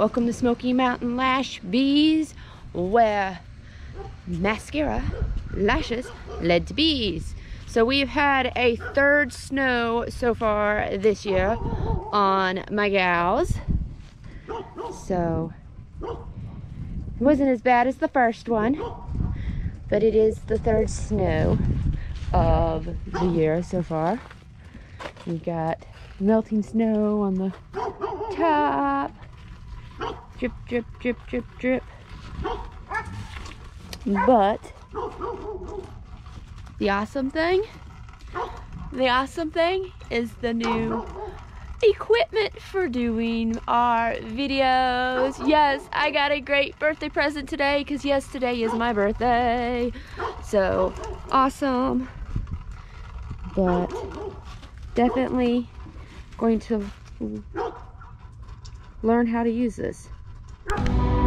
Welcome to Smoky Mountain Lash Bees, where mascara lashes led to bees. So we've had a third snow so far this year on my gals. So it wasn't as bad as the first one, but it is the third snow of the year so far. We got melting snow on the top drip, drip, drip, drip, drip. But the awesome thing, the awesome thing is the new equipment for doing our videos. Yes, I got a great birthday present today because yes, today is my birthday. So awesome. But definitely going to learn how to use this. Thank.